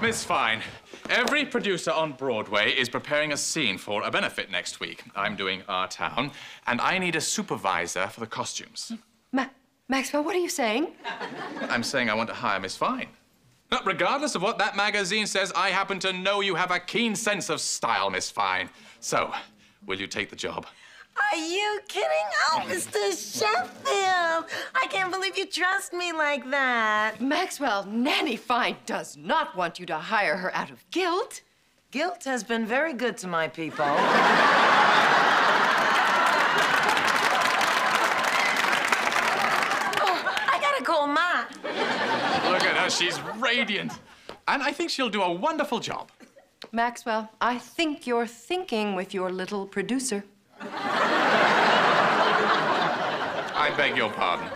Miss Fine, every producer on Broadway is preparing a scene for a benefit next week. I'm doing Our Town, and I need a supervisor for the costumes. Ma Maxwell, what are you saying? I'm saying I want to hire Miss Fine. But regardless of what that magazine says, I happen to know you have a keen sense of style, Miss Fine. So, will you take the job? Are you kidding? Oh, Mr. Sheffield. I can't believe you trust me like that. Maxwell, Nanny Fine does not want you to hire her out of guilt. Guilt has been very good to my people. oh, I gotta call Ma. Look at her, she's radiant. And I think she'll do a wonderful job. Maxwell, I think you're thinking with your little producer. I beg your pardon.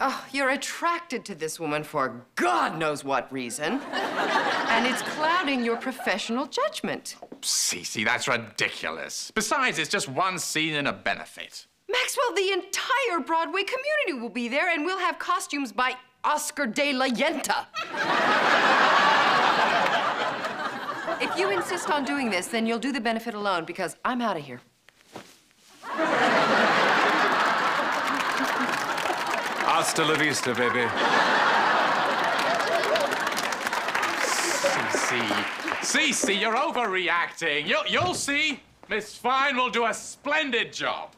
Oh, you're attracted to this woman for God knows what reason. and it's clouding your professional judgment. C.C., that's ridiculous. Besides, it's just one scene in a benefit. Maxwell, the entire Broadway community will be there, and we'll have costumes by Oscar de la Yenta. if you insist on doing this, then you'll do the benefit alone, because I'm out of here. Hasta la vista, baby. C.C., C.C., you're overreacting. You'll, you'll see. Miss Fine will do a splendid job.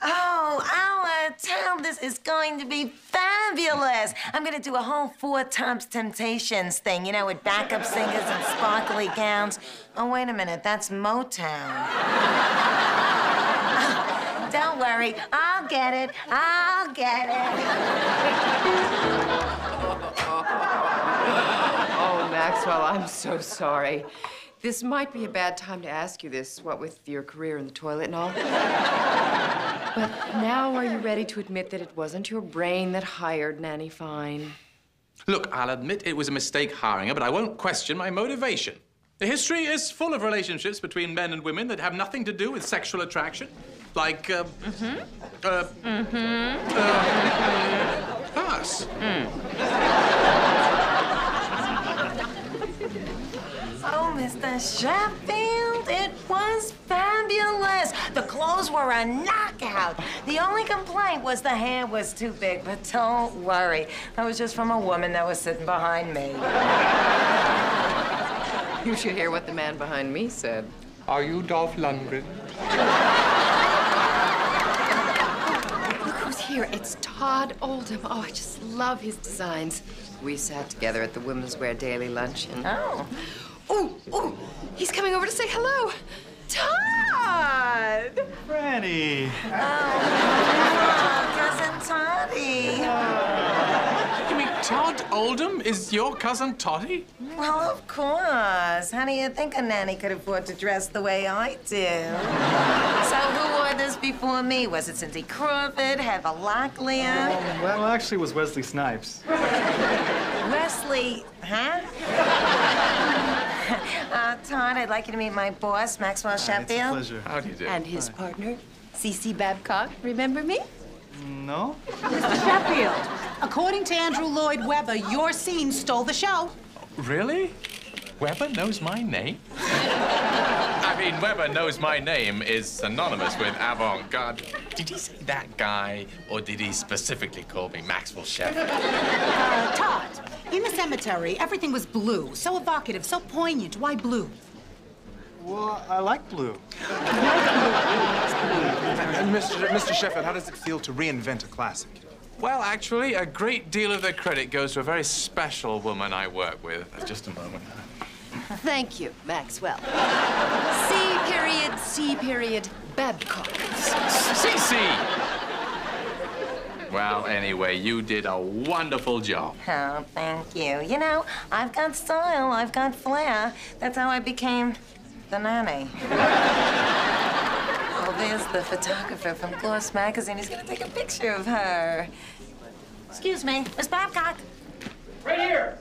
Oh, our town, this is going to be fabulous. I'm gonna do a whole Four Tops Temptations thing, you know, with backup singers and sparkly gowns. Oh, wait a minute, that's Motown. Don't I'll get it. I'll get it. Oh, Maxwell, I'm so sorry. This might be a bad time to ask you this, what with your career in the toilet and all. but now are you ready to admit that it wasn't your brain that hired Nanny Fine? Look, I'll admit it was a mistake hiring her, but I won't question my motivation. The history is full of relationships between men and women that have nothing to do with sexual attraction. Like, uh, mm-hmm. uh, mm-hmm. uh, us. Oh, Mr. Sheffield, it was fabulous. The clothes were a knockout. The only complaint was the hair was too big, but don't worry. That was just from a woman that was sitting behind me. You should hear what the man behind me said. Are you Dolph Lundgren? Look who's here. It's Todd Oldham. Oh, I just love his designs. We sat together at the Women's Wear Daily Luncheon. Oh. Oh, oh, he's coming over to say hello. Todd! Franny. Oh, cousin Toddy. You mean Todd Oldham is your cousin Toddy? Well, of course. How do you think a nanny could afford to dress the way I do? So who wore this before me? Was it Cindy Crawford, Heather Locklear? Well, actually, it was Wesley Snipes. Wesley, huh? uh, Todd, I'd like you to meet my boss, Maxwell Sheffield. It's a pleasure. How do you do? And his partner, C.C. Babcock. Remember me? No? Mr. Sheffield, according to Andrew Lloyd Webber, your scene stole the show. Really? Webber knows my name? I mean, Webber knows my name is synonymous with avant-garde. Did he say that guy, or did he specifically call me Maxwell Sheffield? Uh, Todd, in the cemetery, everything was blue. So evocative, so poignant. Why blue? Well, I like blue. And Mr. Mr. Sheffield, how does it feel to reinvent a classic? Well, actually, a great deal of the credit goes to a very special woman I work with. Just a moment. Thank you, Maxwell. C period, C period, Babcock. C.C.! Well, anyway, you did a wonderful job. Oh, thank you. You know, I've got style, I've got flair. That's how I became the nanny. oh, there's the photographer from Gloss Magazine. He's gonna take a picture of her. Excuse me, Miss Babcock. Right here.